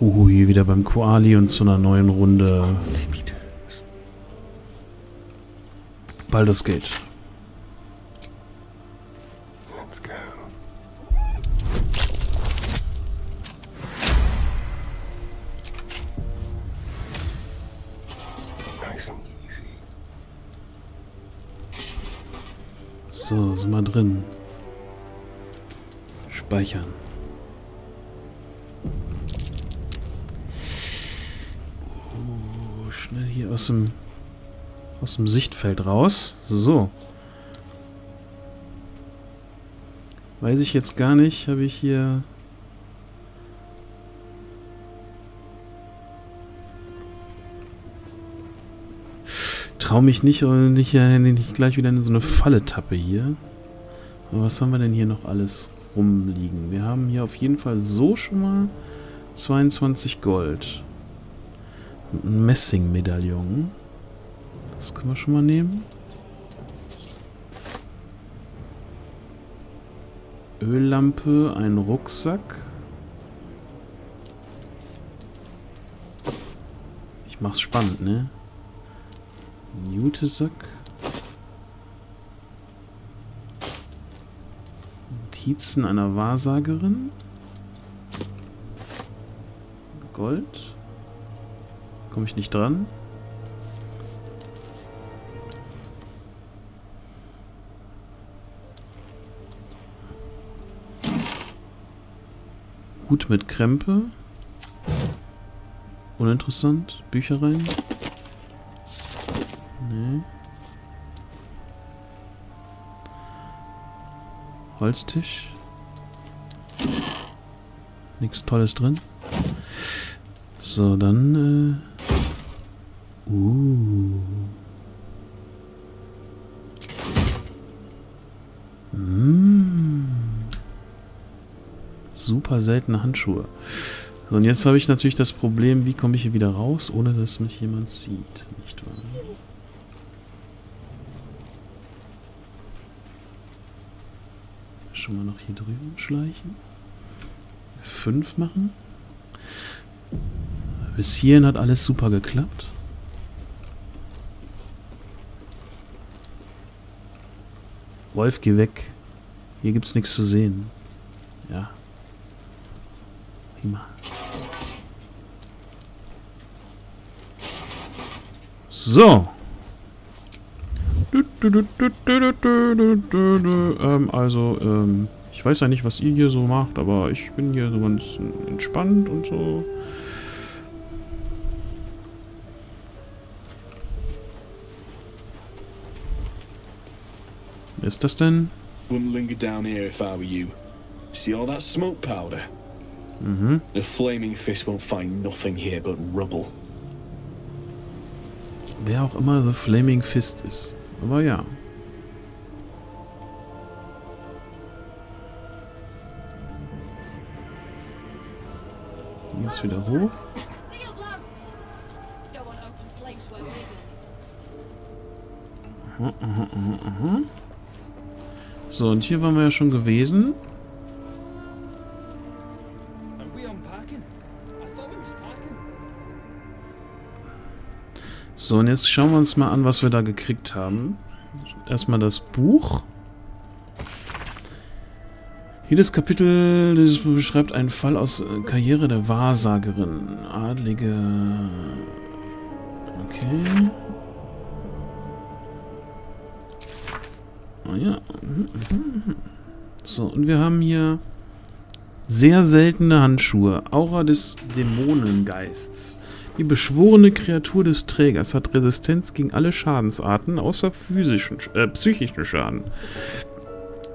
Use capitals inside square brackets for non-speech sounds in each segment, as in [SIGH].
Uhu, hier wieder beim Koali und zu einer neuen Runde Baldur's Gate. Aus dem Sichtfeld raus. So. Weiß ich jetzt gar nicht. Habe ich hier... Trau mich nicht und nicht, äh, nicht gleich wieder in so eine Falle tappe hier. Aber was haben wir denn hier noch alles rumliegen? Wir haben hier auf jeden Fall so schon mal 22 Gold. Und ein Messingmedaillon. Das können wir schon mal nehmen. Öllampe, ein Rucksack. Ich mach's spannend, ne? Jutesack. Notizen einer Wahrsagerin. Gold. Komme ich nicht dran? Hut mit Krempe. Uninteressant. Bücher rein. Nee. Holztisch. Nichts Tolles drin. So, dann... Äh, uh. Mm. Super seltene Handschuhe. So, und jetzt habe ich natürlich das Problem, wie komme ich hier wieder raus, ohne dass mich jemand sieht. Nicht wahr? Schon mal noch hier drüben schleichen. Fünf machen. Bis hierhin hat alles super geklappt. Wolf, geh weg. Hier gibt's nichts zu sehen. Ja. Prima. So. Ähm, also, ähm, ich weiß ja nicht, was ihr hier so macht, aber ich bin hier so ganz entspannt und so. Ist das denn? Wouldn't linger down here if I were you. See all that smoke powder? Mhm. The flaming fist won't find nothing here but rubble. Wer auch immer The Flaming Fist ist. Aber ja. Jetzt wieder hoch. Flames where we be. So, und hier waren wir ja schon gewesen. So, und jetzt schauen wir uns mal an, was wir da gekriegt haben. Erstmal das Buch. Jedes Kapitel dieses beschreibt einen Fall aus äh, Karriere der Wahrsagerin. Adlige. Okay. Ah ja. So, und wir haben hier sehr seltene Handschuhe. Aura des Dämonengeists. Die beschworene Kreatur des Trägers hat Resistenz gegen alle Schadensarten, außer physischen, äh, psychischen Schaden.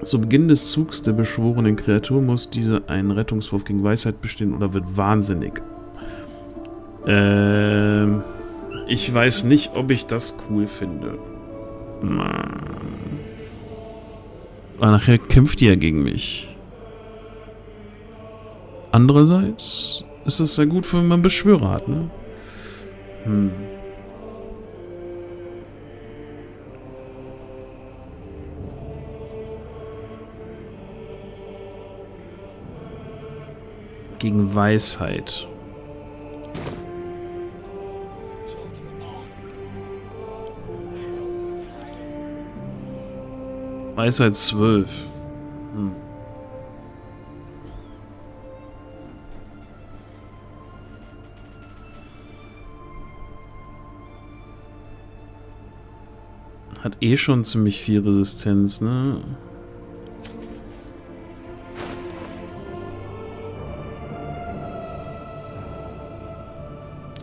Zu Beginn des Zugs der beschworenen Kreatur muss diese einen Rettungswurf gegen Weisheit bestehen oder wird wahnsinnig. Ähm, ich weiß nicht, ob ich das cool finde. Mann. Aber nachher kämpft die ja gegen mich. Andererseits ist das sehr gut, wenn man Beschwörer hat, ne? Hm. Gegen Weisheit. Weisheit zwölf. Hm. Hat eh schon ziemlich viel Resistenz, ne?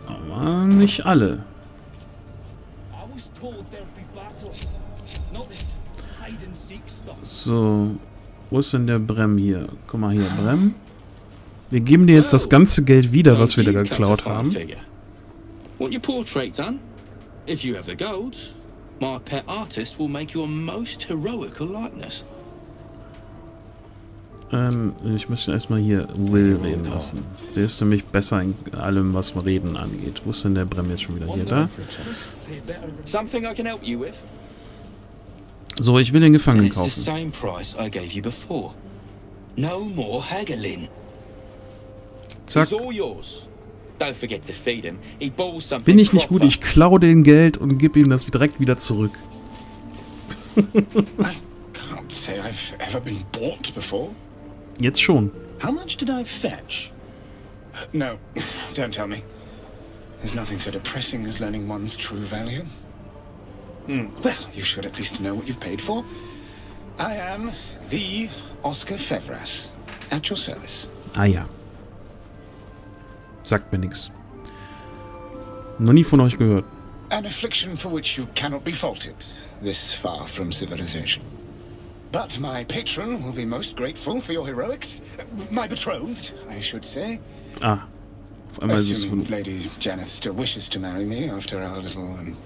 Aber nicht alle. So, wo ist denn der Brem hier? Guck mal hier, Brem. Wir geben dir jetzt das ganze Geld wieder, was wir da geklaut haben. Want your portrait done? If you have the gold, my pet artist will make you a most heroical likeness. Ähm, ich möchte erstmal hier Will reden lassen. Der ist nämlich besser in allem, was Reden angeht. Wo ist denn der Brem jetzt schon wieder? Hier, da. Pay better than Something I can help you with? So, ich will den Gefangenen kaufen. Zack. It's all yours. Don't forget to feed him. He balls something Bin ich nicht gut? Ich klaue den Geld und gebe ihm das direkt wieder zurück. [LAUGHS] I can't say I've ever been bought before. Jetzt schon. How much did I fetch? No, don't tell me. There's nothing so depressing as learning one's true value. Hmm, Well, you should at least know what you've paid for. I am the Oscar Fevras, at your service. Ah ja. Sagt mir nichts. Noch nie von euch gehört. An affliction for which you cannot be faulted, this far from civilization. But my patron will be most grateful for your heroics. My betrothed, I should say. Ah. Auf einmal ist es Assuming von... Lady Janeth still wishes to marry me after our little um,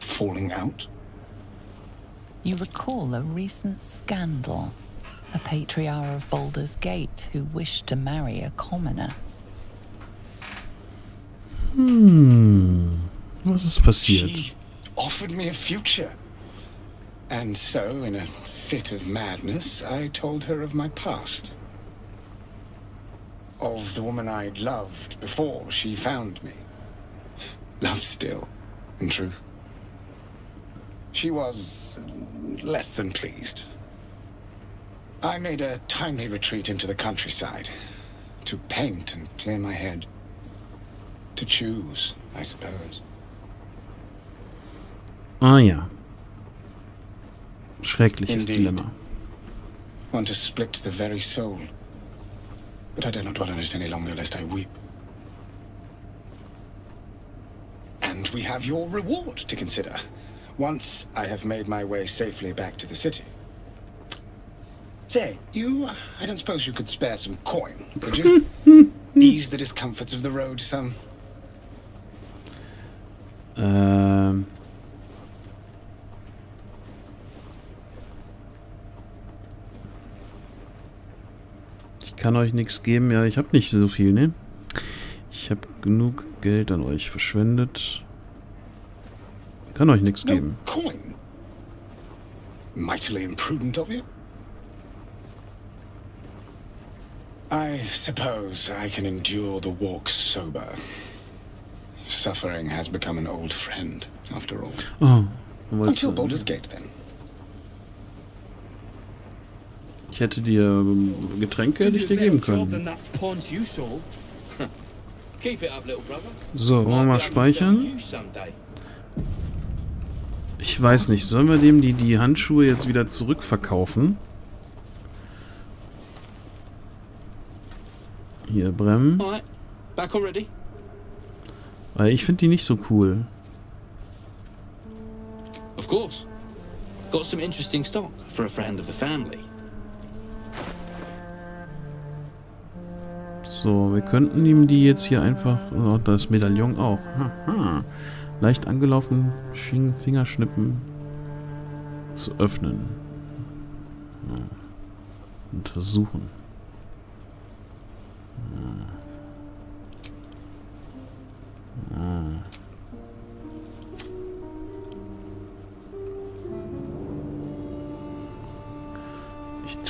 falling out. You recall a recent scandal. A patriarch of Baldur's Gate who wished to marry a commoner. Hm. Was ist passiert? She offered me a future. And so, in a fit of madness, I told her of my past. Of the woman I'd loved before she found me. Love still, in truth. She was less than pleased. I made a timely retreat into the countryside to paint and clear my head. To choose, I suppose. Ah ja. Schreckliches Indeed. Dilemma. One to split the very soul. But I dare not dwell on it any longer, lest I weep. And we have your reward to consider. Once I have made my way safely back to the city. Say, you... I don't suppose you could spare some coin, could you? [LAUGHS] Ease the discomforts of the road some. Ähm. Ich kann euch nichts geben. Ja, ich habe nicht so viel, ne? Ich habe genug Geld an euch verschwendet. Kann euch nichts No geben. coin? Mightily imprudent of you. I suppose I can endure the walk sober. Suffering has become an old friend, after all. Oh. Was, Until Baldur's Gate, then. ich hätte dir ähm, Getränke hätte ich dir geben können. [LAUGHS] So, wollen wir mal speichern? Ich weiß nicht. Sollen wir dem die, die Handschuhe jetzt wieder zurückverkaufen? Hier, Brem. Back already? Weil ich finde die nicht so cool. Of course. Got some interesting stock for a friend of the family. So, wir könnten ihm die jetzt hier einfach... Oh, das Medaillon auch. Haha. Leicht angelaufen, Sching, Fingerschnippen zu öffnen. Ja. Untersuchen.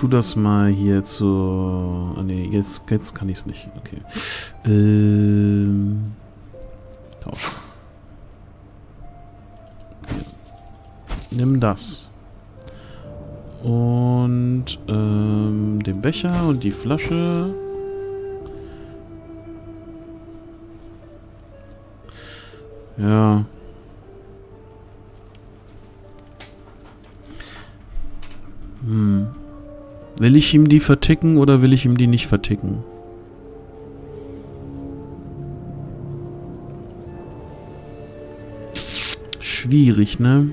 Tu das mal hier zu. Ah ne, jetzt, jetzt kann ich es nicht. Okay. Ähm. Tauschen. Nimm das. Und ähm, den Becher und die Flasche. Ja. Hm. Will ich ihm die verticken oder will ich ihm die nicht verticken? Schwierig, ne?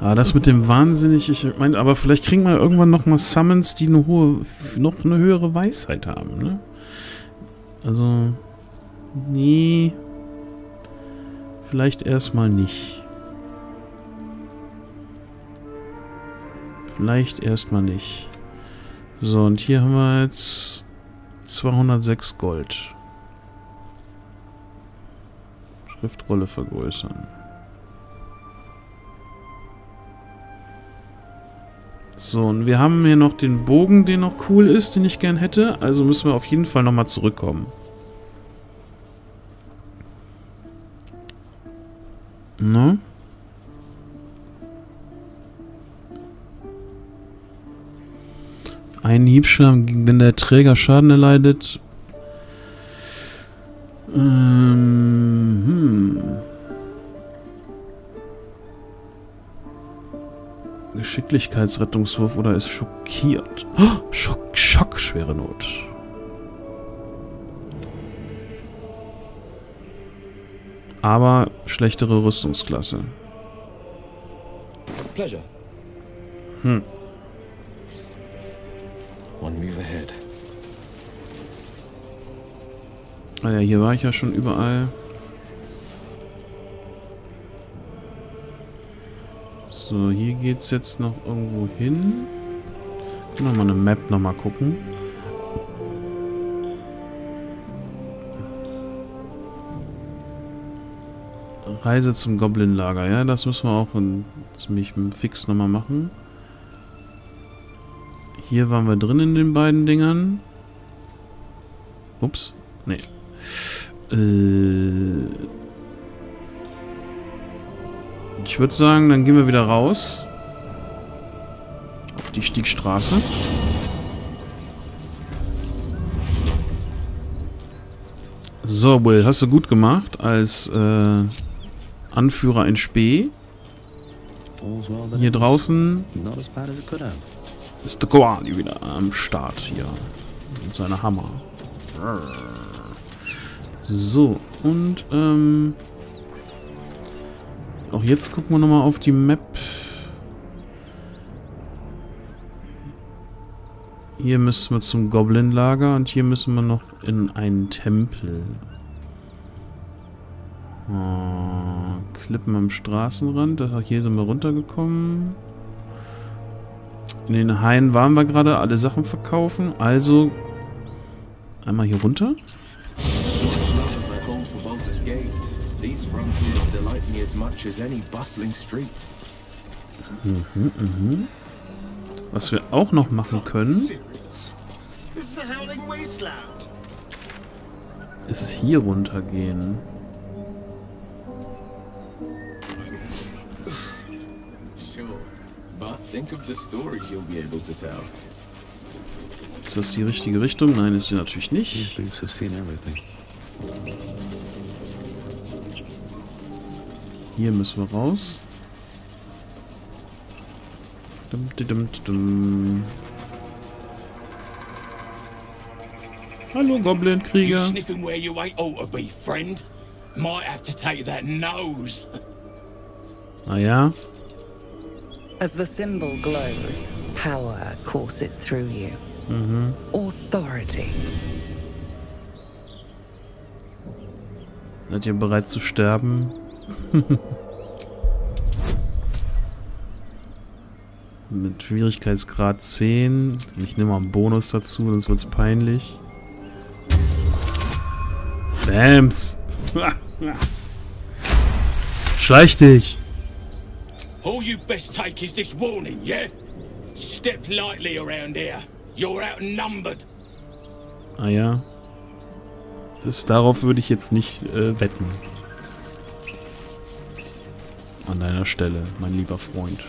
Ah, das mit dem wahnsinnig, ich meine, aber vielleicht kriegen wir irgendwann noch mal Summons, die eine hohe, noch eine höhere Weisheit haben, ne? Also, nee, vielleicht erstmal nicht. Vielleicht erstmal nicht. So, und hier haben wir jetzt 206 Gold. Schriftrolle vergrößern. So, und wir haben hier noch den Bogen, der noch cool ist, den ich gern hätte. Also müssen wir auf jeden Fall nochmal zurückkommen. Ne? Ein Hiebschlag, wenn der Träger Schaden erleidet. Ähm, hm. Geschicklichkeitsrettungswurf oder ist schockiert. Oh, Schock, Schock, schwere Not. Aber schlechtere Rüstungsklasse. Pleasure. Hm. One move ahead. Ah ja, hier war ich ja schon überall. So, hier geht's jetzt noch irgendwo hin. Nochmal eine Map nochmal gucken. Reise zum Goblin-Lager. Ja, das müssen wir auch ziemlich fix nochmal machen. Hier waren wir drin in den beiden Dingern. Ups. Nee. Äh, ich würde sagen, dann gehen wir wieder raus. Auf die Stiegstraße. So, Will, hast du gut gemacht als äh, Anführer in Spee. Hier draußen ist der Koali wieder am Start hier. Mit seiner Hammer. So, und ähm, auch jetzt gucken wir nochmal auf die Map. Hier müssen wir zum Goblin-Lager und hier müssen wir noch in einen Tempel. Ah, Klippen am Straßenrand. Da- Hier sind wir runtergekommen. In den Haien waren wir gerade, alle Sachen verkaufen. Also einmal hier runter. Bustling street. Was wir auch noch machen können, ist hier runtergehen. Ist das die richtige Richtung? Nein, ist sie natürlich nicht. Hier müssen wir raus. Dum, di, dum, di, dum. Hallo You Goblin-Krieger. sniffing where you ain't ought to be, friend? Might have to take that nose. Ah ja. As the symbol glows, power courses through you. Authority. Seid ihr bereit zu sterben? [LAUGHS] Mit Schwierigkeitsgrad 10. Ich nehme mal einen Bonus dazu, sonst wird's peinlich. Bams! [LAUGHS] Schleich dich! All you best take is this warning, yeah? Step lightly around here. You're outnumbered. Ah ja. Das, darauf würde ich jetzt nicht äh, wetten. An deiner Stelle, mein lieber Freund.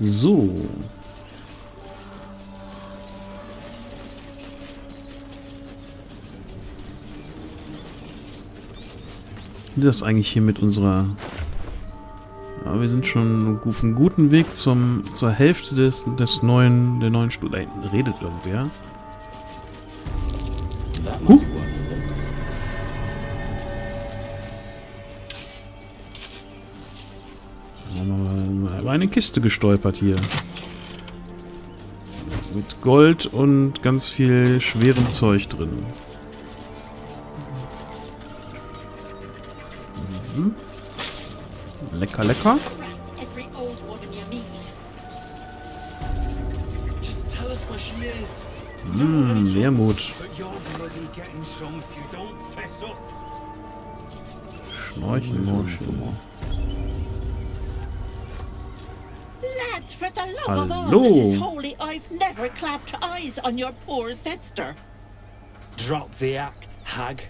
So. Ist das eigentlich hier mit unserer... Ja, wir sind schon auf einem guten Weg zum, zur Hälfte des, des neuen, der neuen Stunde. Da hinten redet irgendwer. Huch! Über eine Kiste gestolpert hier. Mit Gold und ganz viel schwerem Zeug drin. Schnorchelmuschel. Mm-hmm. Lads, for the love of all Hallo. that is holy, I've never clapped eyes on your poor sister. Drop the act, hag.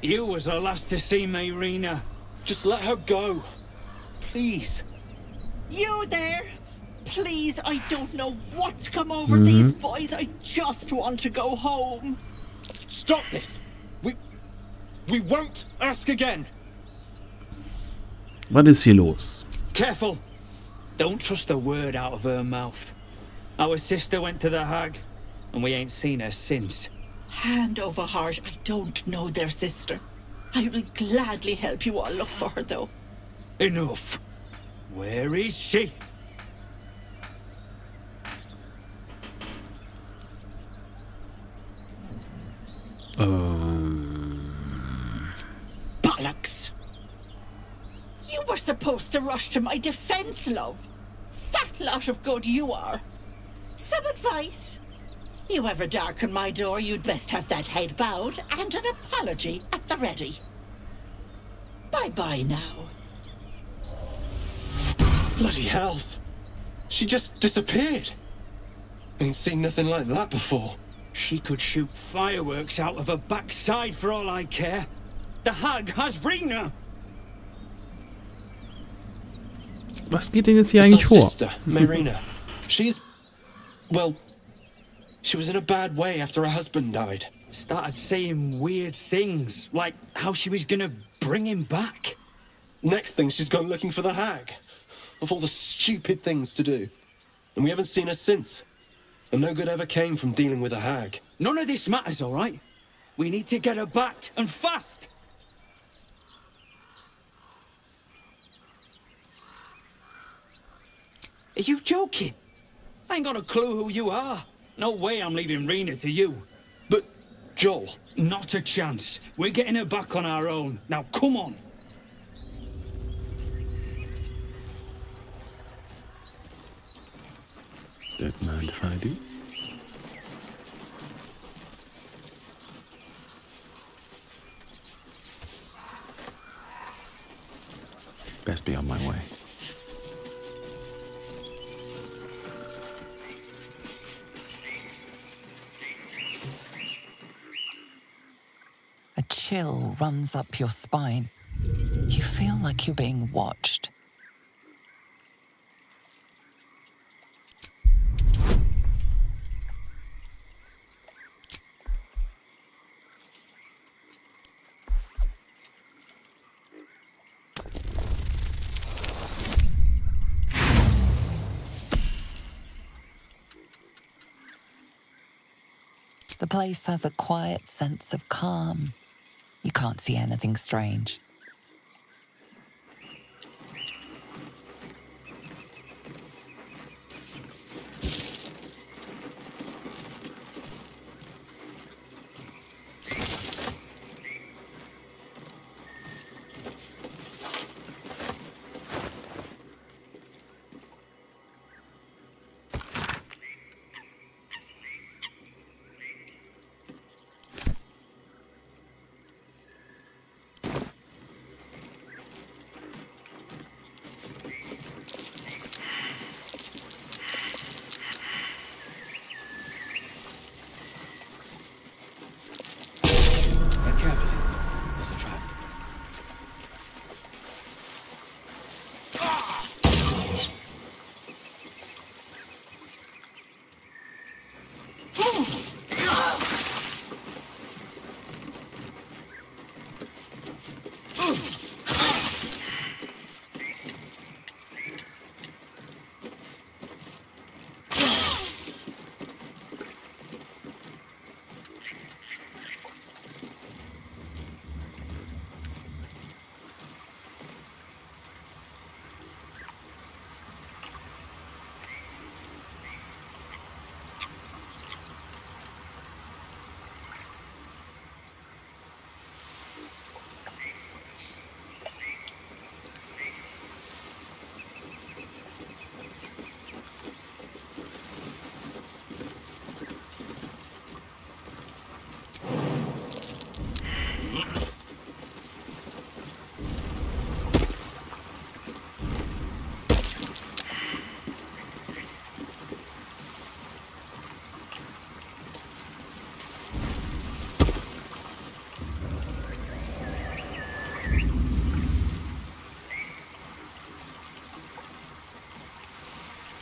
You was the last to see Mayrina. Just let her go. Please. You there? Please, I don't know what's come over hmm? these boys. I just want to go home. Stop this. We we won't ask again. What is ist hier los? Careful. Don't trust a word out of her mouth. Our sister went to the hag, and we ain't seen her since. Hand over heart, I don't know their sister. I will gladly help you all look for her, though. Enough. Where is she? Ähm, Bollocks! You were supposed to rush to my defense, love. Fat lot of good you are. Some advice? You ever darken my door, you'd best have that head bowed and an apology at the ready. Bye bye now. Bloody hells. She just disappeared. Ain't seen nothing like that before. She could shoot fireworks out of her backside for all I care. The hag has Rena. was geht denn jetzt hier eigentlich vor? sister, Marina. She's well, she was in a bad way after her husband died. Started saying weird things, like how she was gonna bring him back. Next thing, she's gone looking for the hag. Of all the stupid things to do. And we haven't seen her since. And no good ever came from dealing with a hag. None of this matters, all right? We need to get her back, and fast. Are you joking? I ain't got a clue who you are. No way I'm leaving Rena to you. But, Joel, Not a chance. We're getting her back on our own. Now, come on. Don't mind if I do. Best be on my way. Chill runs up your spine. You feel like you're being watched. The place has a quiet sense of calm. You can't see anything strange.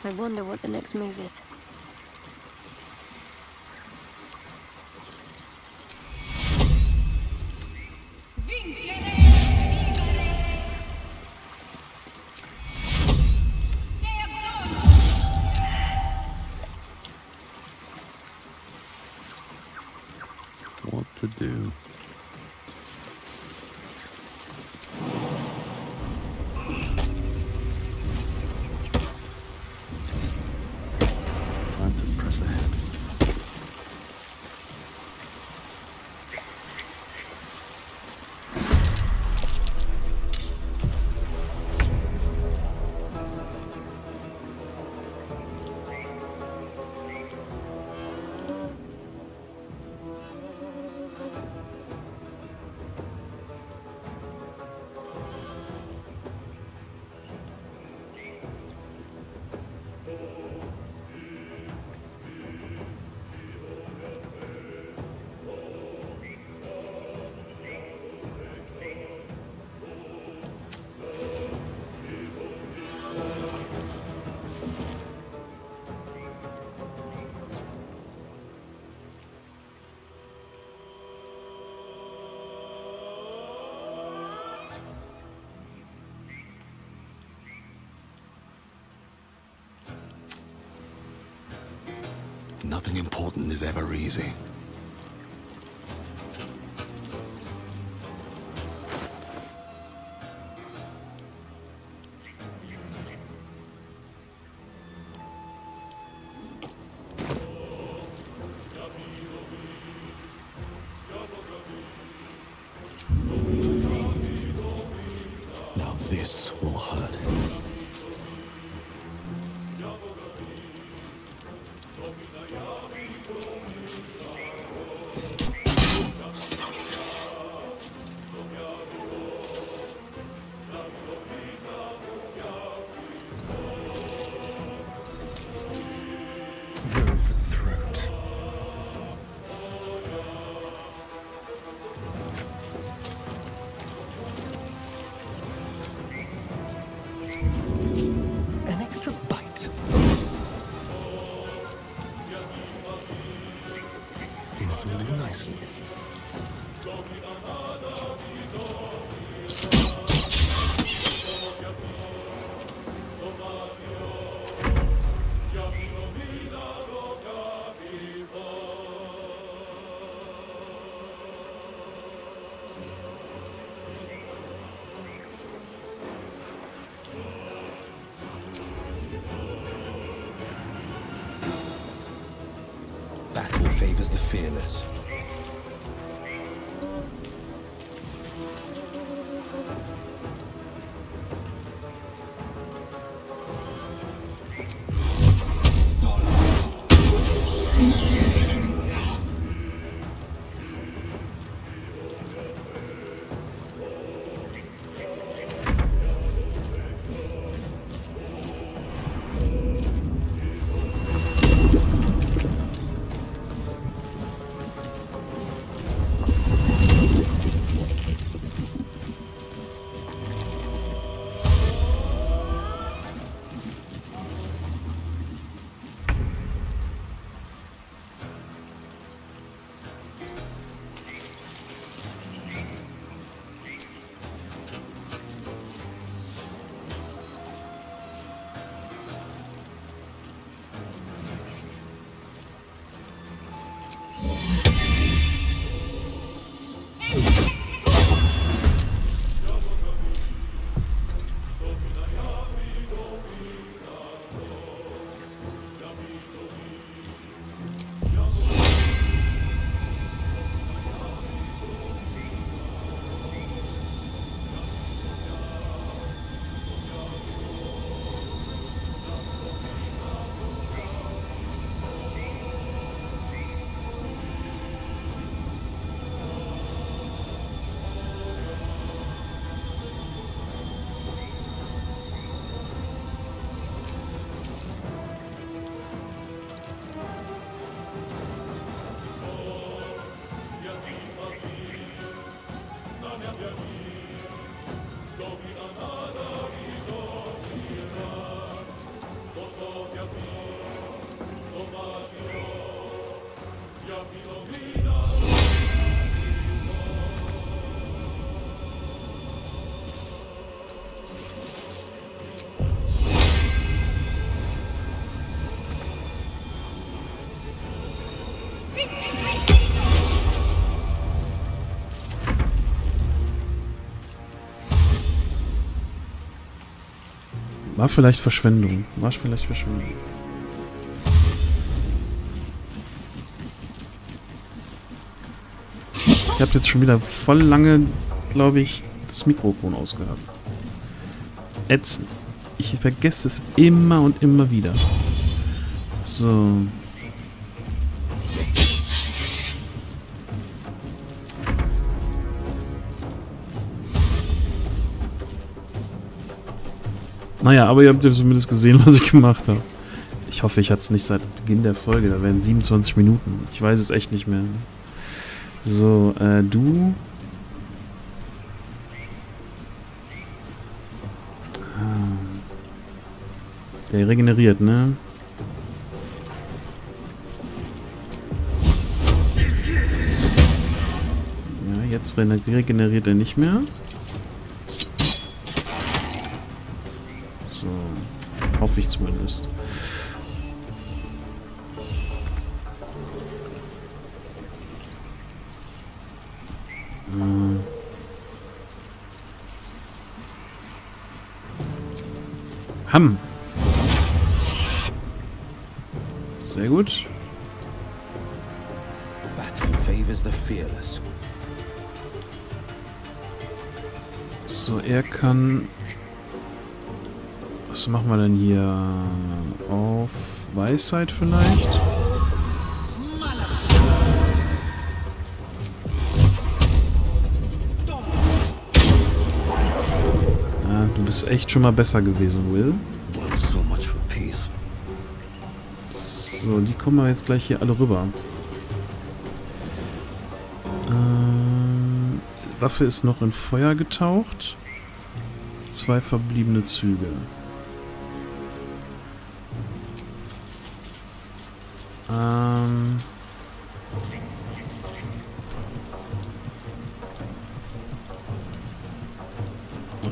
I wonder what the next move is. Nothing important is ever easy. Nicely. War vielleicht Verschwendung. War vielleicht Verschwendung. Ich habe jetzt schon wieder voll lange, glaube ich, das Mikrofon ausgehabt. Ätzend. Ich vergesse es immer und immer wieder. So. Naja, aber ihr habt ja zumindest gesehen, [LAUGHS] was ich gemacht habe. Ich hoffe, ich hatte es nicht seit Beginn der Folge. Da wären 27 Minuten. Ich weiß es echt nicht mehr. So, äh, du. Ah. Der regeneriert, ne? Ja, jetzt regeneriert er nicht mehr. So, hoffe ich zumindest. Hm. Ham. Sehr gut. Battle favors the fearless. So, er kann... Was machen wir denn hier? Auf Weisheit vielleicht? Ja, du bist echt schon mal besser gewesen, Will. So die kommen wir jetzt gleich hier alle rüber. Ähm, Waffe ist noch in Feuer getaucht. Zwei verbliebene Züge.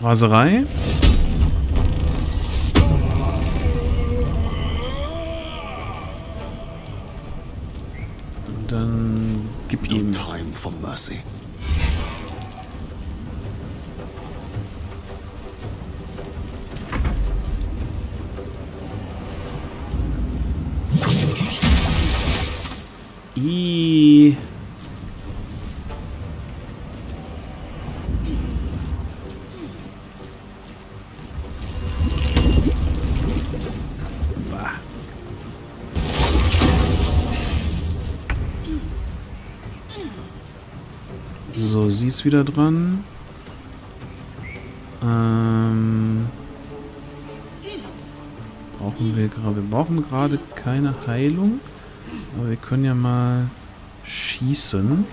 Raserei. Und dann gib ihm. Time for mercy. I. ist wieder dran. Ähm, brauchen wir gerade. Wir brauchen gerade keine Heilung. Aber wir können ja mal schießen.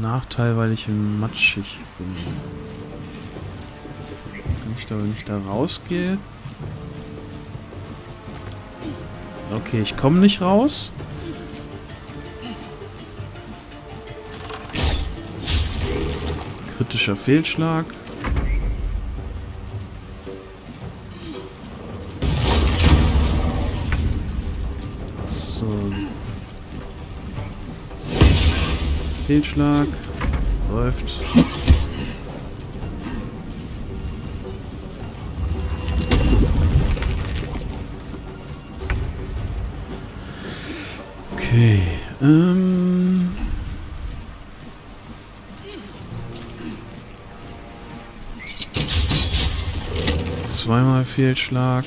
Nachteil, weil ich matschig bin. Kann ich da, wenn ich da rausgehe? Okay, ich komme nicht raus. Kritischer Fehlschlag. So. Fehlschlag. Läuft. Okay. Ähm. Zweimal Fehlschlag.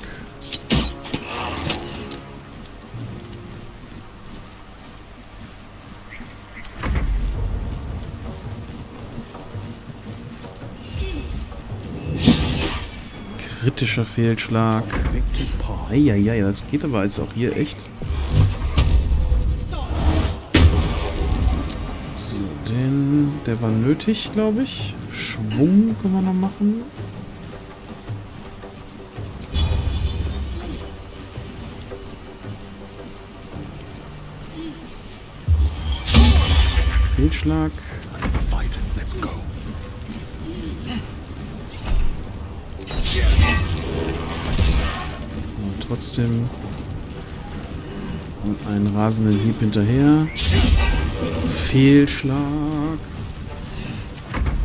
Kritischer Fehlschlag. Victor's path. Eieiei, das geht aber jetzt auch hier echt. So, den, der war nötig, glaube ich. Schwung können wir noch machen. Fehlschlag. Fight. Let's go. So, trotzdem und einen rasenden Hieb hinterher. Fehlschlag.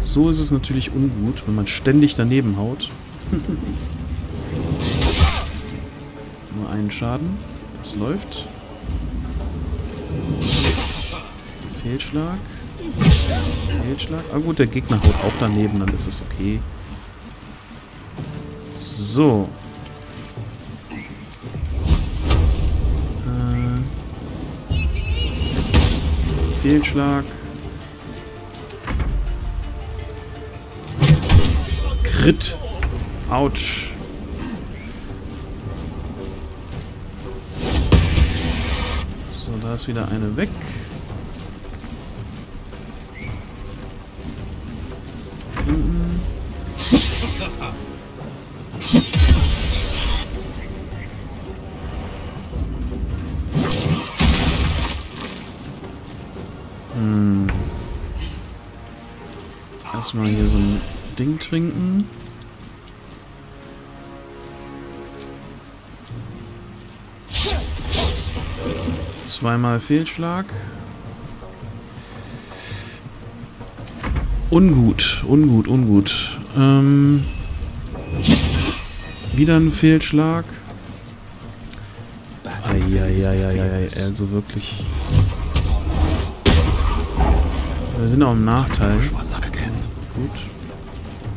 So ist es natürlich ungut, wenn man ständig daneben haut. [LAUGHS] einen Schaden. Das läuft. Fehlschlag. Fehlschlag. Ah gut, der Gegner haut auch daneben, dann ist es okay. So. Äh, Fehlschlag. Crit. Autsch. So, da ist wieder eine weg. Trinken. Zweimal Fehlschlag. Ungut, ungut, ungut. Ähm, wieder ein Fehlschlag. Eieieiei, also wirklich. Wir sind auch im Nachteil.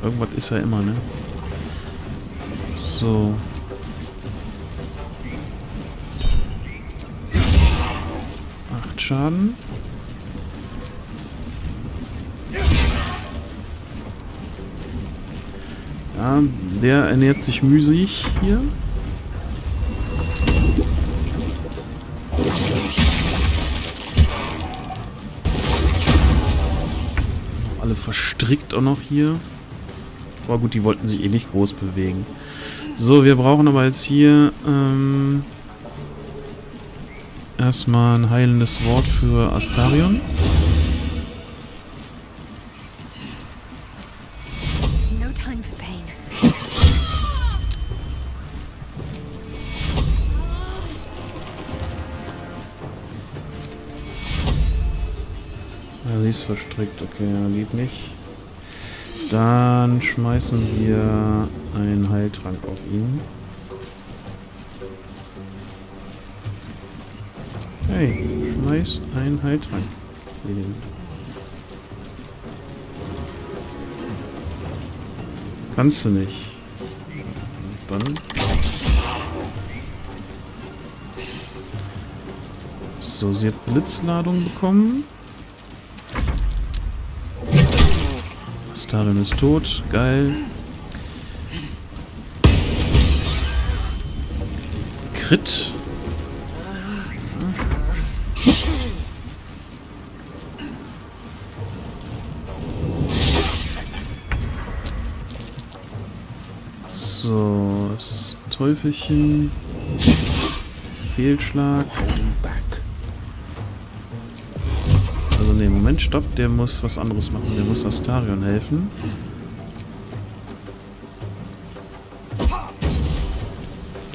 Irgendwas ist ja immer, ne? So. Acht Schaden. Ja, der ernährt sich müßig hier. Alle verstrickt auch noch hier. Aber gut, die wollten sich eh nicht groß bewegen. So, wir brauchen aber jetzt hier ähm, erstmal ein heilendes Wort für Astarion. Sie ist verstrickt. Okay, ja, geht nicht. Dann schmeißen wir einen Heiltrank auf ihn. Hey, schmeiß einen Heiltrank. Kannst du nicht. Dann. So, sie hat Blitzladung bekommen. Astarion ist tot. Geil. Crit. So, das Teufelchen. Fehlschlag. Moment, stopp, der muss was anderes machen. Der muss Astarion helfen.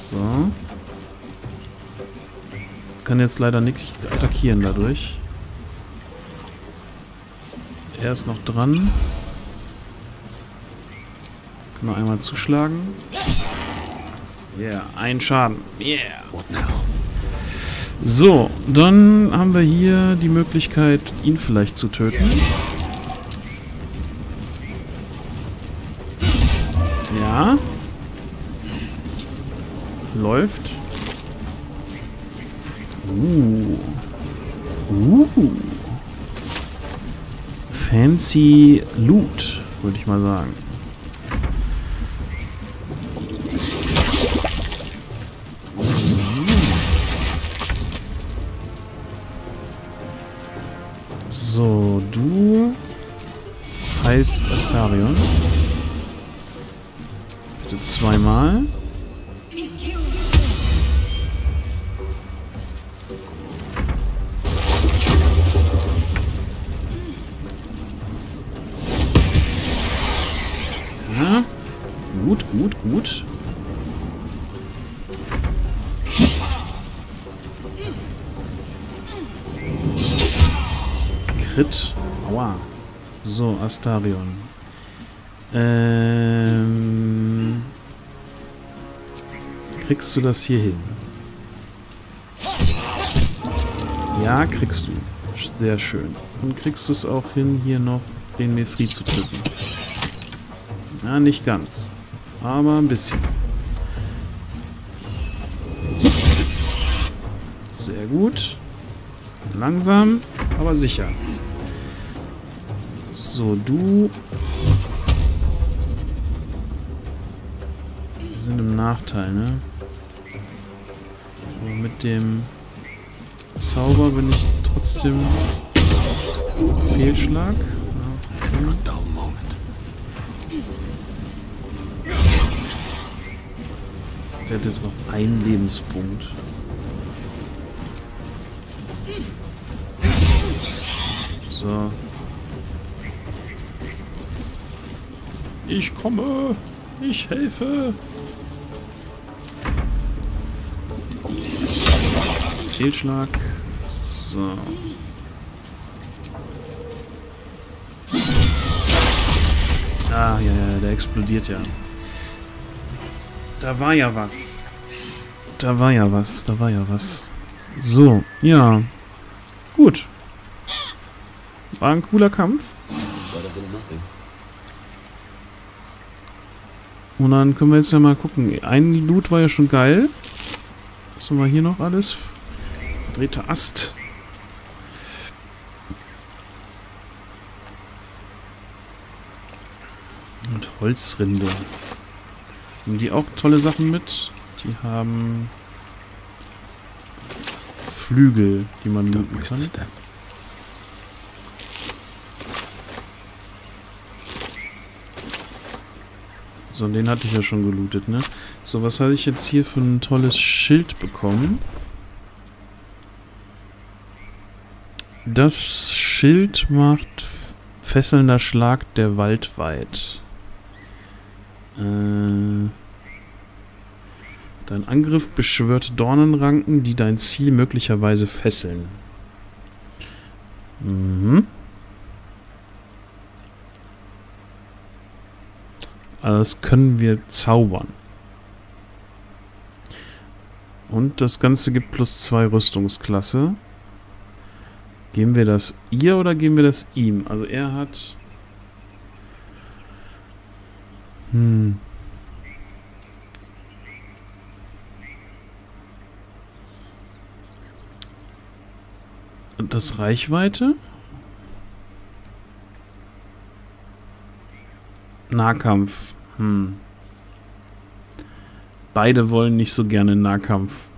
So. Kann jetzt leider nicht attackieren dadurch. Er ist noch dran. Kann noch einmal zuschlagen. Yeah, ein Schaden. Yeah. So, dann haben wir hier die Möglichkeit, ihn vielleicht zu töten. Ja. Läuft. Uh. Uh. Fancy Loot, würde ich mal sagen. So, du heilst Astarion. Bitte zweimal. Gut, gut, gut. Crit. Aua. So, Astarion. Ähm, kriegst du das hier hin? Ja, kriegst du. Sehr schön. Und kriegst du es auch hin, hier noch den Mephri zu töten? Na, nicht ganz. Aber ein bisschen. Sehr gut. Langsam, aber sicher. So, du... Wir sind im Nachteil, ne? Aber mit dem Zauber bin ich trotzdem Fehlschlag. Der hat jetzt noch einen Lebenspunkt. So. Ich komme. Ich helfe. Fehlschlag. So. Ah, ja, ja, der explodiert ja. Da war ja was. Da war ja was, da war ja was. So, ja. Gut. War ein cooler Kampf. Und dann können wir jetzt ja mal gucken. Ein Loot war ja schon geil. Was haben wir hier noch alles? Verdrehter Ast. Und Holzrinde. Haben die auch tolle Sachen mit? Die haben Flügel, die man looten kann. So, den hatte ich ja schon gelootet, ne? So, was hatte ich jetzt hier für ein tolles Schild bekommen? Das Schild macht fesselnder Schlag der Waldweit. Äh, dein Angriff beschwört Dornenranken, die dein Ziel möglicherweise fesseln. Mhm. Das können wir zaubern. Und das Ganze gibt plus zwei Rüstungsklasse. Geben wir das ihr oder geben wir das ihm? Also er hat... Hm. Das Reichweite? Nahkampf. Hm. Beide wollen nicht so gerne Nahkampf.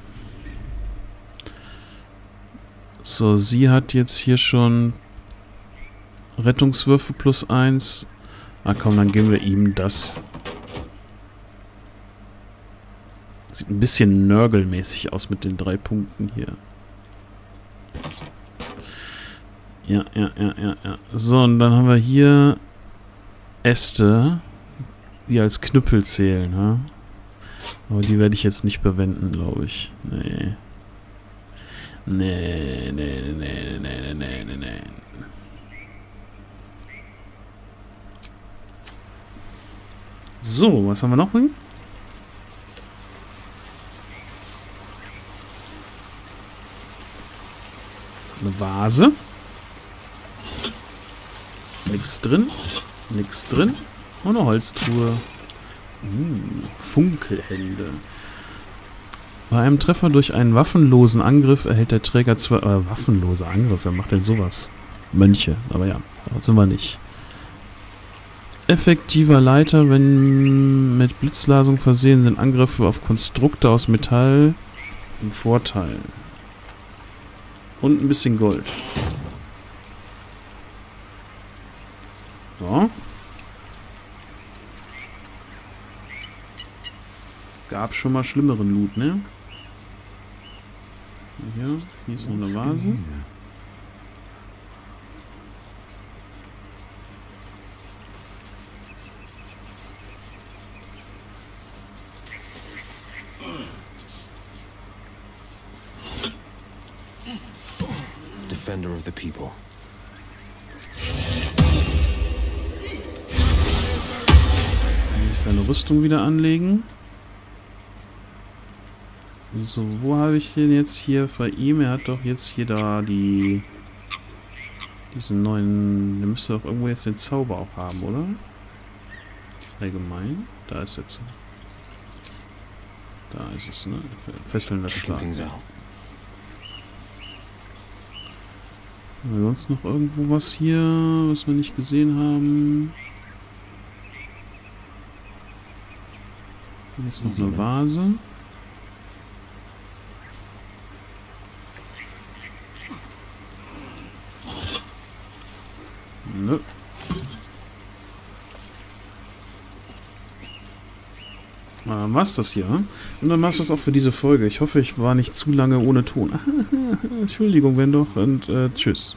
So, sie hat jetzt hier schon Rettungswürfe plus eins. Ah komm, dann geben wir ihm das. Sieht ein bisschen nörgelmäßig aus mit den drei Punkten hier. Ja, ja, ja, ja, ja. So, und dann haben wir hier Äste, die als Knüppel zählen, ha? Aber die werde ich jetzt nicht bewenden, glaube ich. Nee. Nee, nee, nee, nee, nee, nee, nee. So, was haben wir noch? Eine Vase. Nix drin. Nix drin. Und eine Holztruhe. Uh, Funkelhände. Bei einem Treffer durch einen waffenlosen Angriff erhält der Träger zwei... Äh, waffenloser Angriff, wer macht denn sowas? Mönche, aber ja, das sind wir nicht. Effektiver Leiter, wenn mit Blitzlasung versehen sind Angriffe auf Konstrukte aus Metall ein Vorteil. Und ein bisschen Gold. So. Gab schon mal schlimmeren Loot, ne? Hier, hier ist noch eine Vase. Rüstung wieder anlegen? So, wo habe ich den jetzt hier bei ihm? Er hat doch jetzt hier da die... Diesen neuen... Der müsste doch irgendwo jetzt den Zauber auch haben, oder? Allgemein. Da ist jetzt... Da ist es, ne? Fesselnder Schlag. things Ja. out. Haben wir sonst noch irgendwo was hier, was wir nicht gesehen haben? Hier ist noch eine ne? Vase. Nö. Dann war's das hier. Und dann war's das auch für diese Folge. Ich hoffe, ich war nicht zu lange ohne Ton. [LAUGHS] Entschuldigung, wenn doch. Und äh, tschüss.